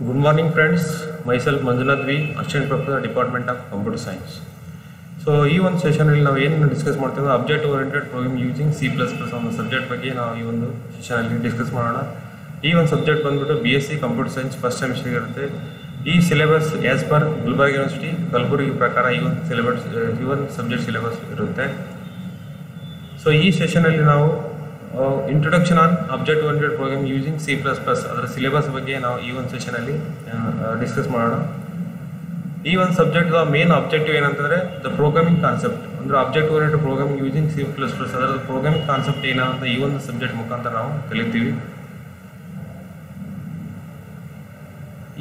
Good morning, friends. Myself Manjunath V Assistant Professor, Department of Computer Science. So ಈ ಒಂದು ಸೆಷನಲ್ಲಿ ನಾವು ಏನು ಡಿಸ್ಕಸ್ ಮಾಡ್ತೀವಿ object oriented program using C plus plus ಅನ್ನೋ ಸಬ್ಜೆಕ್ಟ್ ಬಗ್ಗೆ ನಾವು ಈ ಒಂದು ಸೆಷನಲ್ಲಿ ಡಿಸ್ಕಸ್ ಮಾಡೋಣ ಈ ಒಂದು ಸಬ್ಜೆಕ್ಟ್ ಬಂದ್ಬಿಟ್ಟು B S C computer science first semester ಇರುತ್ತೆ ಈ syllabus as per Gulbarga university Kalaburagi ಪ್ರಕಾರ ಈ ಒಂದು ಸಿಲೆಬಸ್ ಈ ಒಂದು ಸಬ್ಜೆಕ್ಟ್ ಸಿಲೆಬಸ್ ಇರುತ್ತೆ ಸೊ ಈ ಸೆಷನಲ್ಲಿ ನಾವು introduction on object oriented program using C plus plus ಅದರ ಸಿಲೆಬಸ್ ಬಗ್ಗೆ ನಾವು ಈ ಒಂದು ಸೆಷನಲ್ಲಿ ಡಿಸ್ಕಸ್ ಮಾಡೋಣ. ಈ ಒಂದು ಸಬ್ಜೆಕ್ಟ್ ಮೇನ್ ಅಬ್ಜೆಕ್ಟಿವ್ ಏನಂತಂದರೆ ದ ಪ್ರೋಗ್ರಾಮಿಂಗ್ ಕಾನ್ಸೆಪ್ಟ್ ಅಂದರೆ object oriented program using C plus plus ಅದರ ಪ್ರೋಗ್ರಾಮಿಂಗ್ ಕಾನ್ಸೆಪ್ಟ್ ಏನಂತ ಈ ಒಂದು ಸಬ್ಜೆಕ್ಟ್ ಮುಖಾಂತರ ನಾವು ಕಲಿತೀವಿ.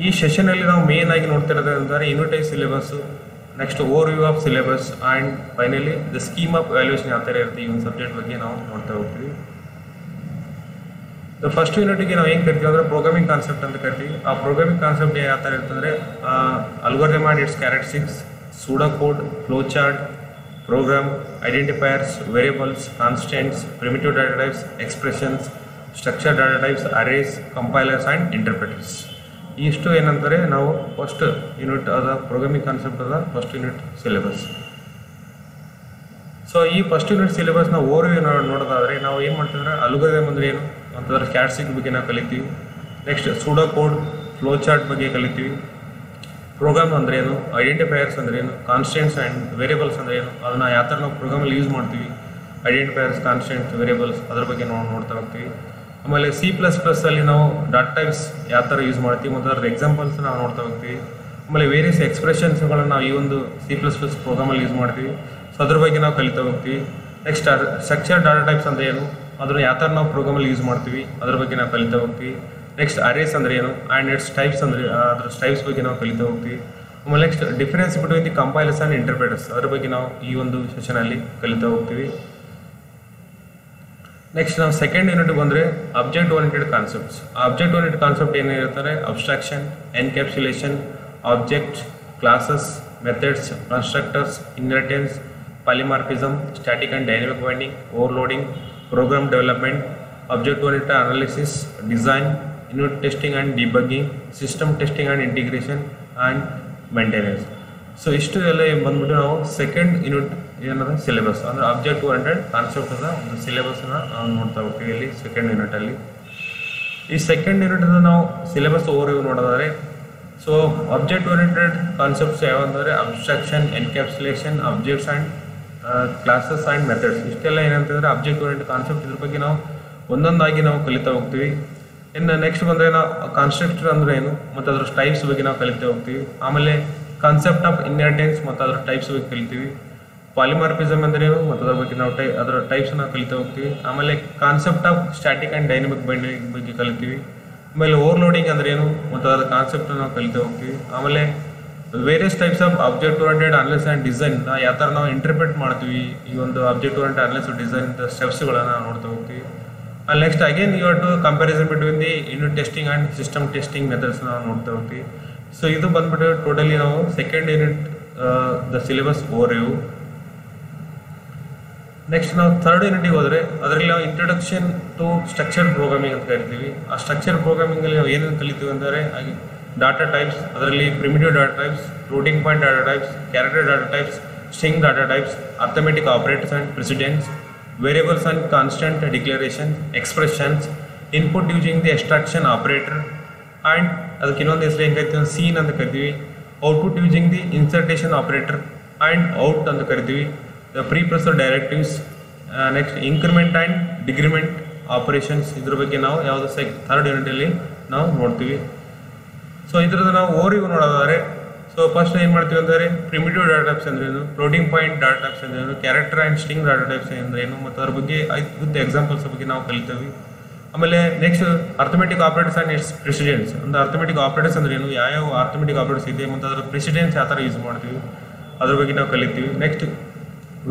ಈ ಸೆಷನಲ್ಲಿ ನಾವು ಮೇನ್ ಆಗಿ ನೋಡ್ತಿರೋದು ಅಂದರೆ unitwise syllabus next overview of syllabus and finally the scheme of valuation ಯಾವ ಥರ ಇರುತ್ತೆ ಈ ಒಂದು ಸಬ್ಜೆಕ್ಟ್ ಬಗ್ಗೆ ನಾವು ನೋಡ್ತಾ ಹೋಗ್ತೀವಿ. ಫಸ್ಟ್ ಯೂನಿಟ್ಗೆ ನಾವು ಏನು ಕರಿತೀವಿ ಅಂದರೆ ಪ್ರೋಗ್ರಾಮಿಂಗ್ ಕಾನ್ಸೆಪ್ಟ್ ಅಂತ ಕರಿತೀವಿ. ಆ ಪ್ರೋಗ್ರಾಮಿಂಗ್ ಕಾನ್ಸೆಪ್ಟ್ ಯಾವ ಥರ ಇರ್ತಂದರೆ algorithm and its characteristics pseudo code flow chart program identifiers variables constants primitive data types expressions structure data types arrays compilers and interpreters ಇಷ್ಟು ಏನಂತಾರೆ, ನಾವು ಫಸ್ಟ್ ಯೂನಿಟ್ ಅದ ಪ್ರೋಗ್ರಾಮಿಂಗ್ ಕಾನ್ಸೆಪ್ಟ್ ಅದ ಫಸ್ಟ್ ಯೂನಿಟ್ ಸಿಲೆಬಸ್ ಸೊ ಈ first unit ಸಿಲೆಬಸ್ನ over ನೋಡೋದಾದ್ರೆ ನಾವು ಏನು ಮಾಡ್ತಿದ್ರೆ? ಅಲ್ಗೋರಿದಮ್ ಮುಂದೆ ಏನು? ಅಂತಂದ್ರೆ ಕ್ಯಾಟ್ಸಿಕ್ ಬಗ್ಗೆ ನಾವು ಕಲಿತೀವಿ. Next pseudo code flow chart ಬಗ್ಗೆ ಕಲಿತೀವಿ. ಪ್ರೋಗ್ರಾಮ್ ಅಂದ್ರೆ ಏನು? ಐಡೆಂಟಿಫೈಯರ್ಸ್ ಅಂದ್ರೆ ಏನು? ಕಾನ್ಸ್ಟೆಂಟ್ಸ್ ಆ್ಯಂಡ್ ವೇರಿಯಬಲ್ಸ್ ಅಂದ್ರೆ ಏನು? ಅದನ್ನ ಯಾವ ಥರ ನಾವು ಪ್ರೋಗ್ರಾಮಲ್ಲಿ ಯೂಸ್ ಮಾಡ್ತೀವಿ? ಐಡೆಂಟಿಫೈಯರ್ಸ್ ಕಾನ್ಸ್ಟೆಂಟ್ಸ್ ವೇರಿಯಬಲ್ಸ್ ಅದ್ರ ಬಗ್ಗೆ ನಾವು ನೋಡ್ತಾ ಹೋಗ್ತೀವಿ. ಆಮೇಲೆ ಸಿ ಪ್ಲಸ್ ಪ್ಲಸ್ ಅಲ್ಲಿ ನಾವು ಡಾಟ್ ಟೈಪ್ಸ್ ಯಾವ ಥರ ಯೂಸ್ ಮಾಡ್ತೀವಿ ಮತ್ತು ಅದರ ಎಕ್ಸಾಂಪಲ್ಸ್ ನಾವು ನೋಡ್ತಾ ಹೋಗ್ತೀವಿ. ಆಮೇಲೆ ವೇರಿಯಸ್ ಎಕ್ಸ್ಪ್ರೆಷನ್ಸ್ಗಳನ್ನು ನಾವು ಈ ಒಂದು ಸಿ ಪ್ಲಸ್ ಪ್ಲಸ್ ಪ್ರೋಗ್ರಾಮಲ್ಲಿ ಯೂಸ್ ಮಾಡ್ತೀವಿ. ಸೊ ಅದ್ರ ಬಗ್ಗೆ ನಾವು ಕಲಿತಾ ಹೋಗ್ತೀವಿ. ನೆಕ್ಸ್ಟ್ ಸ್ಟ್ರಕ್ಚರ್ ಡಾಟಾ ಟೈಪ್ಸ್ ಅಂದ್ರೆ ಏನು? ಅದನ್ನು ಯಾವ ಥರ ನಾವು ಪ್ರೋಗ್ರಾಮಲ್ಲಿ ಯೂಸ್ ಮಾಡ್ತೀವಿ? ಅದ್ರ ಬಗ್ಗೆ ನಾವು ಕಲಿತಾ ಹೋಗ್ತೀವಿ. ನೆಕ್ಸ್ಟ್ ಅರೇಸ್ ಅಂದ್ರೆ ಏನು? ಆ್ಯಂಡ್ ಇಟ್ಸ್ ಟೈಪ್ಸ್ ಅಂದ್ರೆ ಅದ್ರ ಟೈಪ್ಸ್ ಬಗ್ಗೆ ನಾವು ಕಲಿತಾ ಹೋಗ್ತೀವಿ. ಆಮೇಲೆ next difference between the compilers and interpreters ಅದ್ರ ಬಗ್ಗೆ ನಾವು ಈ ಒಂದು ಸೆಷನಲ್ಲಿ ಕಲಿತಾ ಹೋಗ್ತೀವಿ. ನೆಕ್ಸ್ಟ್ ನಾವು ಸೆಕೆಂಡ್ ಯೂನಿಟ್ ಬಂದರೆ object oriented concepts object oriented concept ಏನಿರ್ತಾರೆ abstraction encapsulation object classes methods constructors inheritance static and dynamic binding overloading program development object oriented analysis design unit testing and debugging system testing and integration and maintenance so ಇಷ್ಟು ಎಲ್ಲ ಬಂದ್ಬಿಟ್ಟು ನಾವು second unit ಏನದ? Syllabus ಅಂದ್ರೆ object oriented concept ಅದ. ಒಂದು ಸಿಲೆಬಸ್ನ ನಾವು ನೋಡ್ತಾ ಹೋಗ್ತೀವಿ ಇಲ್ಲಿ ಸೆಕೆಂಡ್ ಯೂನಿಟಲ್ಲಿ ಈ ಸೆಕೆಂಡ್ ಯೂನಿಟ್ ನಾವು ಸಿಲೆಬಸ್ ಓವರ್ ವ್ಯೂ ನೋಡೋದಾದರೆ so object oriented concepts ಯಾವಂದರೆ abstraction encapsulation objects and classes and methods ಇಷ್ಟೆಲ್ಲ ಏನಂತಂದರೆ ಅಬ್ಜೆಕ್ಟ್ ಓರಿಯೆಂಟೆಡ್ ಕಾನ್ಸೆಪ್ಟ್ ಇದ್ರ ಬಗ್ಗೆ ನಾವು ಒಂದೊಂದಾಗಿ ನಾವು ಕಲಿತಾ ಹೋಗ್ತೀವಿ. ಇನ್ನು ನೆಕ್ಸ್ಟ್ ಬಂದರೆ ನಾವು ಕಾನ್ಸ್ಟ್ರಕ್ಟರ್ ಅಂದರೆ ಏನು? ಮತ್ತು ಅದರ ಟೈಪ್ಸ್ ಬಗ್ಗೆ ನಾವು ಕಲಿತಾ ಹೋಗ್ತೀವಿ. ಆಮೇಲೆ ಕಾನ್ಸೆಪ್ಟ್ ಆಫ್ ಇನ್ಹೆರಿಟೆನ್ಸ್ ಮತ್ತು ಅದರ ಟೈಪ್ಸ್ ಬಗ್ಗೆ ಕಲಿತೀವಿ. ಪಾಲಿಮಾರ್ಫಿಸಮ್ ಅಂದ್ರೆ ಏನು? ಮತ್ತು ಅದ್ರ ಬಗ್ಗೆ ನಾವು ಟೈ ಅದರ ಟೈಪ್ಸ್ ನಾವು ಕಲಿತಾ ಹೋಗ್ತೀವಿ. ಆಮೇಲೆ concept of static and dynamic binding ಬಗ್ಗೆ ಕಲಿತೀವಿ. ಆಮೇಲೆ ಓವರ್ಲೋಡಿಂಗ್ ಅಂದ್ರೆ ಏನು? ಮತ್ತು ಅದರ ಕಾನ್ಸೆಪ್ಟ್ ನಾವು ಕಲಿತಾ ಹೋಗ್ತೀವಿ. ಆಮೇಲೆ various types of object oriented analysis and design ಯಾವ ಥರ ನಾವು ಇಂಟರ್ಪ್ರಿಟ್ ಮಾಡ್ತೀವಿ ಈ ಒಂದು ಆಬ್ಜೆಕ್ಟ್ ಓರಿಯೆಂಟೆಡ್ ಅನಲಿಸ್ ಡಿಸೈನ್ ಸ್ಟೆಪ್ಸ್ಗಳನ್ನು ನೋಡ್ತಾ ಹೋಗ್ತೀವಿ. ಅಲ್ಲಿ next again you to comparison between the unit testing and system testing methods ನಾವು ನೋಡ್ತಾ ಹೋಗ್ತೀವಿ. ಸೊ ಇದು ಬಂದ್ಬಿಟ್ಟು ಟೋಟಲಿ ನಾವು second unit the syllabus overview next ನಾವು ಥರ್ಡ್ ಯೂನಿಟಿಗೆ ಹೋದರೆ ಅದರಲ್ಲಿ ನಾವು ಇಂಟ್ರೊಡಕ್ಷನ್ ಟು ಸ್ಟ್ರಕ್ಚರ್ ಪ್ರೋಗ್ರಾಮಿಂಗ್ ಅಂತ ಕರಿತೀವಿ. ಆ ಸ್ಟ್ರಕ್ಚರ್ ಪ್ರೋಗ್ರಾಮಿಂಗಲ್ಲಿ ನಾವು ಏನೇನು ಕಲಿತೀವಿ ಅಂದರೆ ಹಾಗೆ ಡಾಟಾ ಟೈಪ್ಸ್ ಅದರಲ್ಲಿ primitive data types floating point data types character data types string data types arithmetic operators and precedence variables and constant declaration expressions input using the extraction operator and ಅದಕ್ಕೆ ಇನ್ನೊಂದು ಹೆಸರು ಏನು ಕರಿತೀವಿ ಸೀನ್ ಅಂತ ಕರಿತೀವಿ output using the insertion operator and out ಅಂತ ಕರಿತೀವಿ the preprocessor directives next increment and decrement operations ಇದ್ರ ಬಗ್ಗೆ ನಾವು ಯಾವುದೋ ಸೆಕ್ ಥರ್ಡ್ ಯೂನಿಟಲ್ಲಿ ನಾವು ನೋಡ್ತೀವಿ. ಸೊ ಇದ್ರದ್ದು ನಾವು ಓರಿವು ನೋಡೋದಾದರೆ ಸೊ ಫಸ್ಟ್ ಏನು ಮಾಡ್ತೀವಿ ಅಂದರೆ ಪ್ರಿಮಿಟಿವ್ ಡಾಟಾ ಟೈಪ್ಸ್ ಅಂದ್ರೇನು ಫ್ಲೋಟಿಂಗ್ ಪಾಯಿಂಟ್ ಡಾಟಾ ಟೈಪ್ಸ್ ಅಂದ್ರೇನು character and string data types ಅಂದ್ರೇನು ಮತ್ತು ಅದ್ರ ಬಗ್ಗೆ ವಿತ್ ಎಕ್ಸಾಂಪಲ್ಸ್ ಬಗ್ಗೆ ನಾವು ಕಲಿತೀವಿ. ಆಮೇಲೆ next arithmetic operators and its precedence ಒಂದು ಅರ್ಥಮೆಟಿಕ್ ಆಪರೇಟರ್ಸ್ ಅಂದ್ರೆ ಏನು? ಯಾವ್ಯಾವ ಅರ್ಥಮೆಟಿಕ್ ಆಪರೇಟರ್ಸ್ ಇದೆ ಮತ್ತು ಅದರ ಪ್ರೆಸಿಡೆನ್ಸ್ ಯಾವ ಥರ ಯೂಸ್ ಮಾಡ್ತೀವಿ? ಅದ್ರ ಬಗ್ಗೆ ನಾವು ಕಲಿತೀವಿ. Next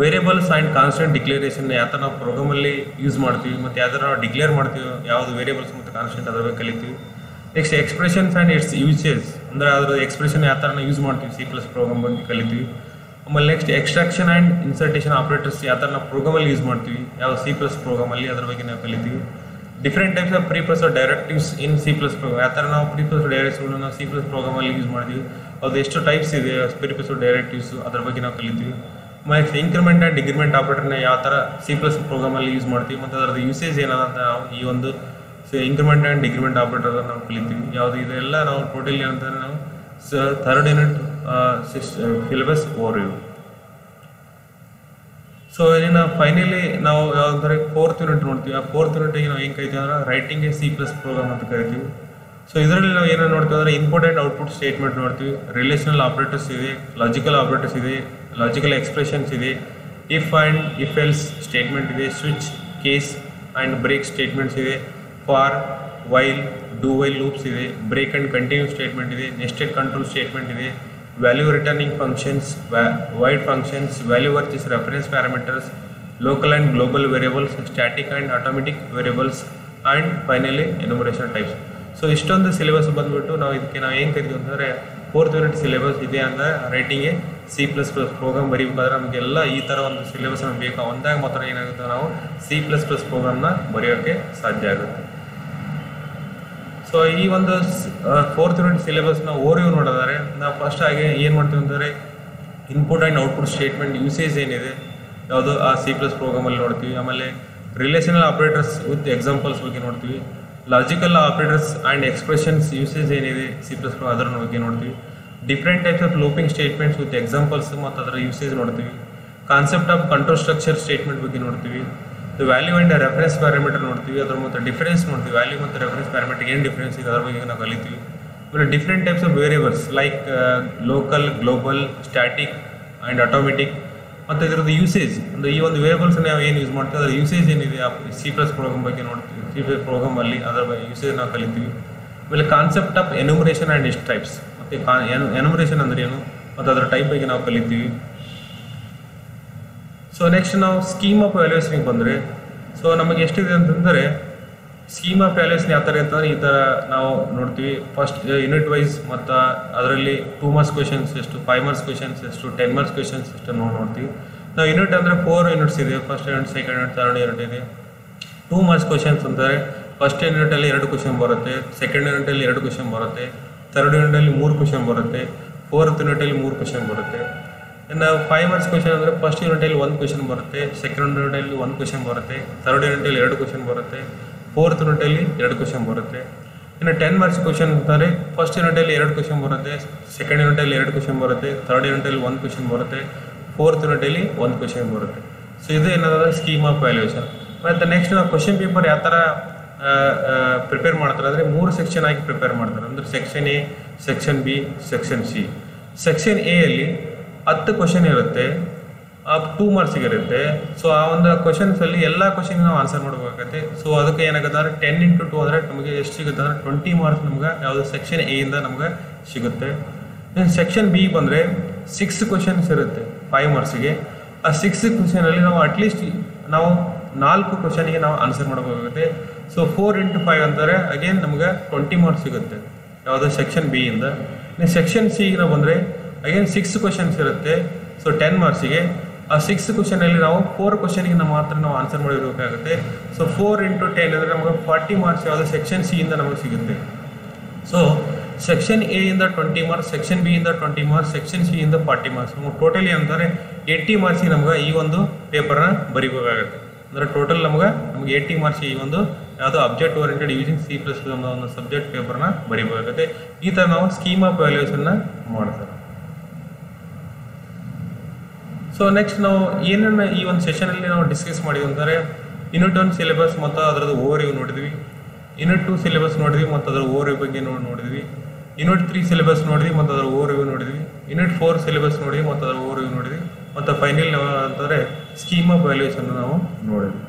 variables and constant declaration ಯಾವ ಥರ ನಾವು ಪ್ರೋಗ್ರಾಮಲ್ಲಿ ಯೂಸ್ ಮಾಡ್ತೀವಿ? ಮತ್ತು ಯಾವ ಥರ ನಾವು ಡಿಕ್ಲೇರ್ ಮಾಡ್ತೀವಿ? ಯಾವುದು ವೇರಿಯಬಲ್ಸ್ ಮತ್ತು ಕಾನ್ಸ್ಟೆಂಟ್ ಅದ್ರ ಬಗ್ಗೆ ಕಲಿತೀವಿ. Next expressions and its usage ಅಂದರೆ ಅದರ ಎಕ್ಸ್ಪ್ರೆಷನ್ ಯಾವ ಥರ ಯೂಸ್ ಮಾಡ್ತೀವಿ ಸಿ ಪ್ಲಸ್ ಪ್ರೋಗ್ರಾಮ್ ಬಗ್ಗೆ ಕಲಿತೀವಿ. ಆಮೇಲೆ next extraction and insertion operators ಯಾವ ಥರ ನಾವು ಪ್ರೋಗ್ರಾಮಲ್ಲಿ ಯೂಸ್ ಮಾಡ್ತೀವಿ, ಯಾವ ಸಿ ಪ್ಲಸ್ ಪ್ರೋಗ್ರಾಮಲ್ಲಿ ಅದ್ರ ಬಗ್ಗೆ ನಾವು ಕಲಿತೀವಿ. Different types of preprocessor directives in C plus program ಯಾವ ಥರ ನಾವು ಪ್ರೀಪ್ರೊಸೆಸ್ ಡೈರೆಕ್ಟಿವ್ಸ್ಗಳನ್ನ ನಾವು ಸಿ ಪ್ಲಸ್ ಪ್ರೋಗ್ರಾಮಲ್ಲಿ ಯೂಸ್ ಮಾಡ್ತೀವಿ, ಅದು ಎಷ್ಟು ಟೈಪ್ಸ್ ಇದೆ ಪ್ರೀಪ್ರೊಸೆಸ್ ಡೈರೆಕ್ಟಿವ್ಸ್ ಅದ್ರ ಬಗ್ಗೆ ನಾವು ಕಲಿತೀವಿ. ಮತ್ತು ಇಂಕ್ರಿಮೆಂಟ್ ಆ್ಯಂಡ್ ಡಿಗ್ರಿಮೆಂಟ್ ಆಪ್ರೇಟರ್ನ ಯಾವ ಥರ ಸಿ ಪ್ಲಸ್ ಪ್ರೋಗ್ರಾಮಲ್ಲಿ ಯೂಸ್ ಮಾಡ್ತೀವಿ, ಮತ್ತು ಅದರದ್ದು ಯೂಸೇಜ್ ಏನದ ಅಂತ ಈ ಒಂದು ಇಂಕ್ರಿಮೆಂಟ್ ಆ್ಯಂಡ್ ಡಿಕ್ರಿಮೆಂಟ್ ಆಪರೇಟರ್ ನಾವು ಕಲಿತೀವಿ. ಯಾವುದು ಇದೆಲ್ಲ ನಾವು ಟೋಟಲಿ ಅಂತಂದರೆ ನಾವು ಥರ್ಡ್ ಯೂನಿಟ್ ಸಿಲೆಬಸ್ ಯು ಸೊ ಇನ್ನು ಫೈನಲಿ ನಾವು ಯಾವ್ದಂದ್ರೆ ಫೋರ್ತ್ ಯೂನಿಟ್ ನೋಡ್ತೀವಿ. ಆ ಫೋರ್ತ್ ಯೂನಿಟಿಗೆ ನಾವು ಏನು ಕರಿತೀವಿ ಅಂದ್ರೆ ರೈಟಿಂಗ್ ಸಿ ಪ್ಲಸ್ ಪ್ರೋಗ್ರಾಮ್ ಅಂತ ಕರಿತೀವಿ. ಸೊ ಇದರಲ್ಲಿ ನಾವು ಏನೇನು ನೋಡ್ತೀವಿ ಅಂದ್ರೆ ಇಂಪಾರ್ಟೆಂಟ್ ಔಟ್ಪುಟ್ ಸ್ಟೇಟ್ಮೆಂಟ್ ನೋಡ್ತೀವಿ. ರಿಲೇಷನಲ್ ಆಪರೇಟರ್ಸ್ ಇದೆ ಲಾಜಿಕಲ್ ಆಪರೇಟರ್ಸ್ ಇದೆ ಲಾಜಿಕಲ್ ಎಕ್ಸ್ಪ್ರೆಷನ್ಸ್ ಇದೆ. If and if else statement ಇದೆ switch case and break statements ಇದೆ. For while, do while loops ಇದೆ ಬ್ರೇಕ್ ಆ್ಯಂಡ್ ಕಂಟಿನ್ಯೂ ಸ್ಟೇಟ್ಮೆಂಟ್ ಇದೆ. ನೆಸ್ಟೆಡ್ ಕಂಟ್ರೋಲ್ ಸ್ಟೇಟ್ಮೆಂಟ್ ಇದೆ. Value returning functions void functions, value versus reference parameters, local and global variables static and automatic variables and finally enumeration types. So, ಇಷ್ಟೊಂದು syllabus ಬಂದುಬಿಟ್ಟು ನಾವು ಇದಕ್ಕೆ ನಾವು ಏನು ಕರಿತೀವಿ ಅಂತಂದರೆ ಫೋರ್ತ್ ಯೂನಿಟ್ ಸಿಲೆಬಸ್ ಇದೆ ಅಂದರೆ ರೈಟಿಂಗ್ಗೆ ಸಿ ಪ್ಲಸ್ ಪ್ಲಸ್ ಪ್ರೋಗ್ರಾಮ್ ಬರೀಬೇಕಾದ್ರೆ ನಮಗೆಲ್ಲ ಈ ಥರ ಒಂದು ಸಿಲೆಬಸ್ ನಮ್ಗೆ ಬೇಕು? ಅಂದಾಗ ಮಾತ್ರ ಏನಾಗುತ್ತೆ? ನಾವು ಸಿ ಪ್ಲಸ್ ಪ್ಲಸ್ ಪ್ರೋಗ್ರಾಮ್ನ ಬರೆಯೋಕ್ಕೆ ಸಾಧ್ಯ ಆಗುತ್ತೆ. ಸೊ ಈ ಒಂದು ಫೋರ್ತ್ ಯೂನಿಟ್ ಸಿಲೆಬಸ್ನ ಓರಿವ್ ನೋಡಿದರೆ, ನಾವು ಫಸ್ಟ್ ಆಗಿ ಏನು ಮಾಡ್ತೀವಿ ಅಂದರೆ input and output statement usage ಏನಿದೆ, ಯಾವುದು, ಆ ಸಿ ಪ್ಲಸ್ ಪ್ರೋಗ್ರಾಮಲ್ಲಿ ನೋಡ್ತೀವಿ. ಆಮೇಲೆ ರಿಲೇಷನಲ್ ಆಪ್ರೇಟರ್ಸ್ ವಿತ್ ಎಕ್ಸಾಂಪಲ್ಸ್ ಬಗ್ಗೆ ನೋಡ್ತೀವಿ. Logical operators and expressions usage ಏನಿದೆ ಸಿ ಪ್ಲಸ್ ಪ್ರೋ ಅದರ ಬಗ್ಗೆ ನೋಡ್ತೀವಿ. Different types of looping statements with examples ಮತ್ತು ಅದರ ಯೂಸೇಜ್ ನೋಡ್ತೀವಿ. Concept of control structure statement ಬಗ್ಗೆ ನೋಡ್ತೀವಿ. ವ್ಯಾಲ್ಯೂ ಆ್ಯಂಡ್ ರೆಫರೆನ್ಸ್ ಪ್ಯಾರಾಮೀಟರ್ ನೋಡ್ತೀವಿ, ಅದ್ರ ಮತ್ತು ಡಿಫರೆನ್ಸ್ ನೋಡ್ತೀವಿ. ವ್ಯಾಲ್ಯೂ ಮತ್ತು ರೆಫರೆನ್ಸ್ ಪ್ಯಾರಾಮೀಟರ್ ಏನು ಡಿಫ್ರೆನ್ಸ್ ಇದೆ ಅದ್ರ ಬಗ್ಗೆ ನಾವು ಕಲಿತೀವಿ. ಆಮೇಲೆ different types of variables like local global static and automatic ಮತ್ತು ಇದರದ್ದು ಯೂಸೇಜ್ ಅಂದರೆ ಈ ಒಂದು ವೇರಿಯಬಲ್ಸ್ ನಾವು ಏನು ಯೂಸ್ ಮಾಡ್ತೀವಿ ಅದರ ಯೂಸೇಜ್ ಏನಿದೆ, ಆ ಸಿ ಪ್ಲಸ್ ಪ್ರೋಗ್ರಾಮ್ ಬಗ್ಗೆ ನೋಡ್ತೀವಿ. ಸಿ ಪ್ಲಸ್ ಪ್ರೋಗ್ರಾಮಲ್ಲಿ ಅದರ ಬಗ್ಗೆ ಯೂಸೇಜ್ ನಾವು ಕಲಿತೀವಿ. ಆಮೇಲೆ ಕಾನ್ಸೆಪ್ಟ್ ಆಫ್ ಎನುಮರೇಷನ್ ಆ್ಯಂಡ್ ಇಸ್ಟ್ ಟೈಪ್ಸ್ ಮತ್ತು ಕಾ ಎನುಮರೇಷನ್ ಅಂದ್ರೆ ಏನು? ಮತ್ತು ಅದರ ಟೈಪ್ ಬಗ್ಗೆ ನಾವು ಕಲಿತೀವಿ. ಸೊ ನೆಕ್ಸ್ಟ್ ನಾವು ಸ್ಕೀಮ್ ಆಫ್ ವ್ಯಾಲ್ಯೂಯೇಷನ್ಗೆ ಬಂದರೆ ಸೊ ನಮಗೆ ಎಷ್ಟಿದೆ ಅಂತಂದರೆ ಸ್ಕೀಮ್ ಆಫ್ ವ್ಯಾಲ್ಯೂಯೇಷನ್ ಯಾವ ಥರ ಅಂತಂದರೆ ಈ ಥರ ನಾವು ನೋಡ್ತೀವಿ. ಫಸ್ಟ್ ಯೂನಿಟ್ ವೈಸ್ ಮತ್ತು ಅದರಲ್ಲಿ ಟೂ ಮಾರ್ಕ್ಸ್ ಕ್ವೆಶನ್ಸ್ ಎಷ್ಟು ಫೈವ್ ಮಾರ್ಕ್ಸ್ ಕ್ವೆಶನ್ಸ್ ಎಷ್ಟು ಟೆನ್ ಮಾರ್ಕ್ಸ್ ಕ್ವೆಶನ್ಸ್ ಎಷ್ಟು ನಾವು ನೋಡ್ತೀವಿ. ನಾವು ಯೂನಿಟ್ ಅಂದರೆ ಫೋರ್ ಯೂನಿಟ್ಸ್ ಇದೆ. First unit second unit third unit ಇದೆ. ಟೂ ಮಾರ್ಕ್ಸ್ ಕ್ವೆಶನ್ಸ್ ಅಂದರೆ ಫಸ್ಟ್ ಯೂನಿಟಲ್ಲಿ ಎರಡು ಕ್ವೆಶನ್ ಬರುತ್ತೆ ಸೆಕೆಂಡ್ ಯೂನಿಟಲ್ಲಿ ಎರಡು ಕ್ವೆಶನ್ ಬರುತ್ತೆ ಥರ್ಡ್ ಯೂನಿಟಲ್ಲಿ ಮೂರು ಕ್ವೆಶನ್ ಬರುತ್ತೆ ಫೋರ್ತ್ ಯೂನಿಟಲ್ಲಿ ಮೂರು ಕ್ವೆಶನ್ ಬರುತ್ತೆ. ಇನ್ನು ಫೈವ್ ಮಾರ್ಕ್ಸ್ ಕ್ವೆಶನ್ ಅಂದರೆ ಫಸ್ಟ್ ಯೂನಿಟಲ್ಲಿ ಒಂದು ಕ್ವೆಶನ್ ಬರುತ್ತೆ ಸೆಕೆಂಡ್ ಯೂನಿಟಲ್ಲಿ ಒಂದು ಕ್ವೆಶನ್ ಬರುತ್ತೆ ಥರ್ಡ್ ಯೂನಿಟಲ್ಲಿ ಎರಡು ಕ್ವೆಶನ್ ಬರುತ್ತೆ ಫೋರ್ತ್ ಯೂನಿಟಲ್ಲಿ ಎರಡು ಕ್ವೆಶನ್ ಬರುತ್ತೆ. ಇನ್ನು ಟೆನ್ ಮಾರ್ಕ್ಸ್ ಕ್ವೆಶನ್ ಅಂತಾರೆ ಫಸ್ಟ್ ಯೂನಿಟಲ್ಲಿ ಎರಡು ಕ್ವೆಶನ್ ಬರುತ್ತೆ ಸೆಕೆಂಡ್ ಯೂನಿಟಲ್ಲಿ ಎರಡು ಕ್ವೆಶನ್ ಬರುತ್ತೆ ಥರ್ಡ್ ಯೂನಿಟಲ್ಲಿ ಒಂದು ಕ್ವೆಶನ್ ಬರುತ್ತೆ ಫೋರ್ತ್ ಯೂನಿಟಲ್ಲಿ ಒಂದು ಕ್ವೆಶನ್ ಬರುತ್ತೆ. ಸೊ ಇದು ಏನಾದ್ರೆ ಸ್ಕೀಮ್ ಆಫ್ ವ್ಯಾಲ್ಯೂಷನ್ ಮತ್ತು ನೆಕ್ಸ್ಟ್ ನಾವು ಕ್ವಶನ್ ಪೇಪರ್ ಯಾವ ಥರ ಪ್ರಿಪೇರ್ ಮಾಡ್ತಾರೆ ಅಂದರೆ ಮೂರು ಸೆಕ್ಷನ್ ಆಗಿ ಪ್ರಿಪೇರ್ ಮಾಡ್ತಾರೆ. ಅಂದರೆ section A section B section C section ಎಯಲ್ಲಿ ಹತ್ತು ಕ್ವಶನ್ ಇರುತ್ತೆ. ಟೂ ಮಾರ್ಕ್ಸಿಗೆ ಇರುತ್ತೆ ಸೊ ಆ ಒಂದು ಕ್ವಶನ್ಸ್ ಅಲ್ಲಿ ಎಲ್ಲ ಕ್ವಶನ್ ನಾವು ಆನ್ಸರ್ ಮಾಡಬೇಕಾಗತ್ತೆ. ಸೊ ಅದಕ್ಕೆ ಏನಾಗುತ್ತೆ ಅಂದ್ರೆ ಟೆನ್ ಇಂಟು ಟು ಅಂದರೆ ನಮಗೆ ಎಷ್ಟು ಸಿಗುತ್ತೆ ಅಂದರೆ ಟ್ವೆಂಟಿ ಮಾರ್ಕ್ಸ್ ನಮ್ಗೆ ಯಾವುದು ಸೆಕ್ಷನ್ ಎ ಇಂದ ನಮ್ಗೆ ಸಿಗುತ್ತೆ. ಸೆಕ್ಷನ್ ಬಿ ಬಂದರೆ ಸಿಕ್ಸ್ ಕ್ವಶನ್ಸ್ ಇರುತ್ತೆ ಫೈವ್ ಮಾರ್ಕ್ಸಿಗೆ ಆ ಸಿಕ್ಸ್ ಕ್ವಶನಲ್ಲಿ ನಾವು ಅಟ್ಲೀಸ್ಟ್ ನಾವು ನಾಲ್ಕು ಕ್ವಶನ್ಗೆ ನಾವು ಆನ್ಸರ್ ಮಾಡಬೇಕಾಗುತ್ತೆ. ಸೊ ಫೋರ್ ಇಂಟು ಫೈವ್ ಅಂತಾರೆ ಅಗೇನ್ ನಮ್ಗೆ ಟ್ವೆಂಟಿ ಮಾರ್ಕ್ಸ್ ಸಿಗುತ್ತೆ. ಯಾವುದೋ ಸೆಕ್ಷನ್ ಬಿ ಇಂದ. ಸೆಕ್ಷನ್ ಸಿ ನಾವು ಬಂದರೆ ಅಗೇನ್ ಸಿಕ್ಸ್ ಕ್ವಶನ್ಸ್ ಇರುತ್ತೆ. ಸೊ ಟೆನ್ ಮಾರ್ಕ್ಸಿಗೆ ಆ ಸಿಕ್ಸ್ ಕ್ವಶನಲ್ಲಿ ನಾವು ಫೋರ್ ಕ್ವಶನ್ಗೆ ಮಾತ್ರ ನಾವು ಆನ್ಸರ್ ಮಾಡಿರಬೇಕಾಗುತ್ತೆ. ಸೊ ಫೋರ್ ಇಂಟು ಟೆನ್ ಅಂದರೆ ನಮಗೆ ಫಾರ್ಟಿ ಮಾರ್ಕ್ಸ್ ಯಾವುದೋ ಸೆಕ್ಷನ್ ಸಿ ಇಂದ ನಮಗೆ ಸಿಗುತ್ತೆ. ಸೊ ಸೆಕ್ಷನ್ ಎ ಇಂದ ಟ್ವೆಂಟಿ ಮಾರ್ಕ್ಸ್ ಸೆಕ್ಷನ್ ಬಿ ಇಂದ ಟ್ವೆಂಟಿ ಮಾರ್ಕ್ಸ್ ಸೆಕ್ಷನ್ ಸಿ ಇಂದ ಫಾರ್ಟಿ ಮಾರ್ಕ್ಸ್ ಟೋಟಲಿ ಅಂತಾರೆ? ಏಯ್ಟಿ ಮಾರ್ಕ್ಸಿಗೆ ನಮ್ಗೆ ಈ ಒಂದು ಪೇಪರ್ನ ಬರಿಬೇಕಾಗುತ್ತೆ. ಅಂದರೆ ಟೋಟಲ್ ನಮ್ಗೆ ನಮ್ಗೆ ಏಯ್ಟಿ ಮಾರ್ಕ್ಸ್ ಈ ಒಂದು ಯಾವುದೋ object oriented using C plus ಅನ್ನೋ ಒಂದು ಸಬ್ಜೆಕ್ಟ್ ಪೇಪರ್ನ ಬರಿಬೇಕಾಗುತ್ತೆ. ಈ ಥರ ನಾವು ಸ್ಕೀಮ್ ಆಫ್ ವ್ಯಾಲ್ಯೂಷನ್ನ ಮಾಡ್ತಾರೆ ಸೊ ನೆಕ್ಸ್ಟ್ ನಾವು ಏನನ್ನ ಈ ಒಂದು ಸೆಷನಲ್ಲಿ ನಾವು ಡಿಸ್ಕಸ್ ಮಾಡಿದ್ವಿ ಅಂದರೆ ಯೂನಿಟ್ ಒನ್ ಸಿಲೆಬಸ್ ಮತ್ತು ಅದರದ್ದು ಓವರ್ ಇವ್ ನೋಡಿದ್ವಿ. ಯೂನಿಟ್ ಟು ಸಿಲೆಬಸ್ ನೋಡಿದ್ವಿ ಮತ್ತು ಅದರ ಓವರ್ ಬಗ್ಗೆ ನೋಡಿ ನೋಡಿದ್ವಿ. ಯೂನಿಟ್ ತ್ರೀ ಸಿಲೆಬಸ್ ನೋಡಿದ್ವಿ ಮತ್ತು ಅದರ ಓವರ್ ಇವ್ ನೋಡಿದ್ವಿ. ಯೂನಿಟ್ ಫೋರ್ ಸಿಲೆಬಸ್ ನೋಡಿ ಮತ್ತು ಅದರ ಓವರ್ ಇವ್ ನೋಡಿದ್ವಿ. ಮತ್ತು ಫೈನಲ್ ಅಂತಂದರೆ ಸ್ಕೀಮ್ ಆಫ್ ವ್ಯಾಲ್ಯೂಸನ್ನು ನಾವು ನೋಡಿದ್ವಿ.